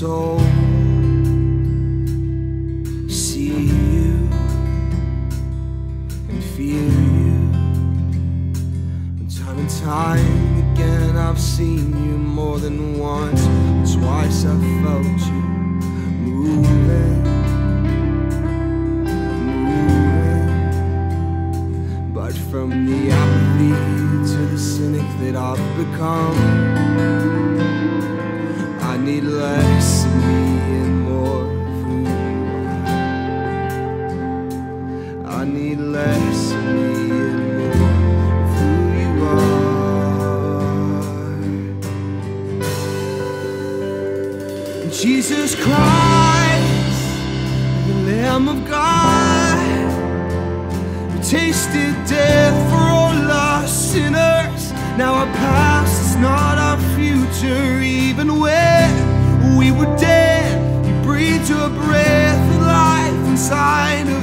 soul see you and feel you. And time and time again, I've seen you more than once, twice I felt you moving. moving. But from the apathy to the cynic that I've become need less of me and more of you. I need less of me and more of who you are. Jesus Christ, the Lamb of God, who tasted death for all our sinners. Now our past is not our future, even when we were dead. You breathed your breath of life inside.